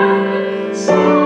So